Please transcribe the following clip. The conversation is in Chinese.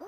우!